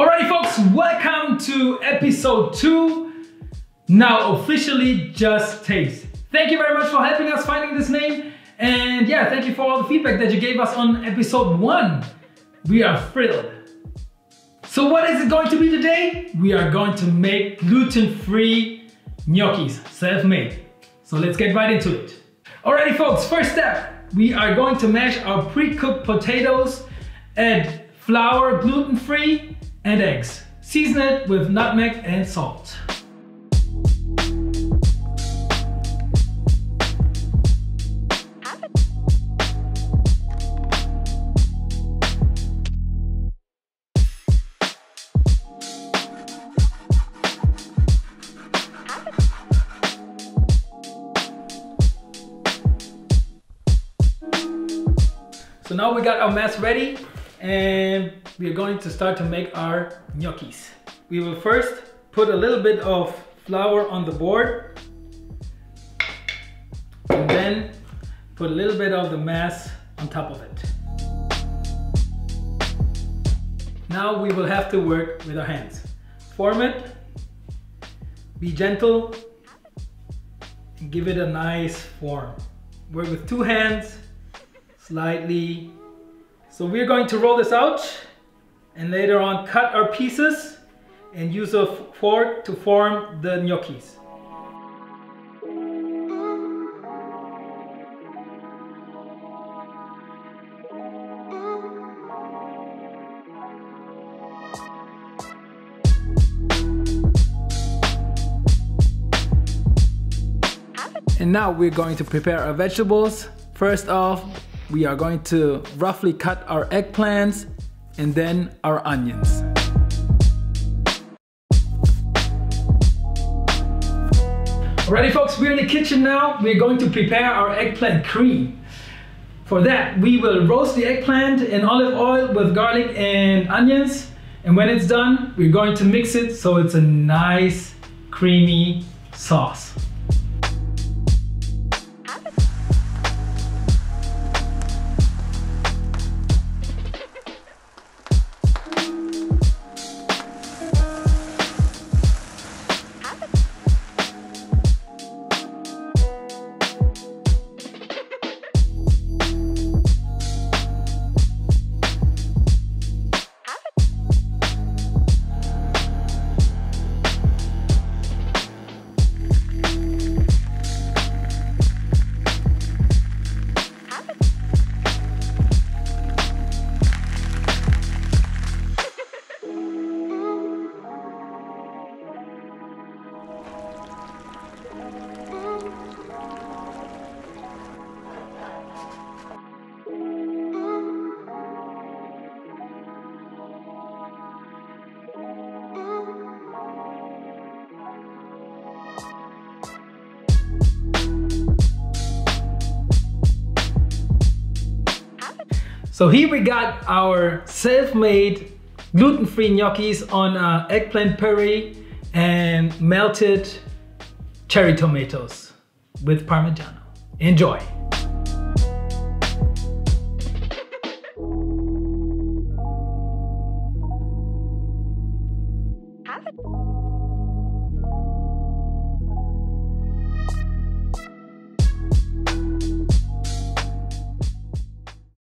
Alrighty folks, welcome to episode two. Now officially Just Taste. Thank you very much for helping us finding this name. And yeah, thank you for all the feedback that you gave us on episode one. We are thrilled. So what is it going to be today? We are going to make gluten-free gnocchis, self-made. So let's get right into it. Alrighty folks, first step. We are going to mash our pre-cooked potatoes, add flour, gluten-free, and eggs. Season it with nutmeg and salt. So now we got our mess ready and we are going to start to make our gnocchis. We will first put a little bit of flour on the board and then put a little bit of the mass on top of it. Now we will have to work with our hands. Form it, be gentle, and give it a nice form. Work with two hands slightly. So we're going to roll this out and later on cut our pieces and use a fork to form the gnocchis. And now we're going to prepare our vegetables. First off, we are going to roughly cut our eggplants and then our onions. Alrighty folks, we're in the kitchen now. We're going to prepare our eggplant cream. For that, we will roast the eggplant in olive oil with garlic and onions. And when it's done, we're going to mix it so it's a nice creamy sauce. So here we got our self-made gluten-free gnocchis on uh, eggplant puree and melted cherry tomatoes with Parmigiano. Enjoy!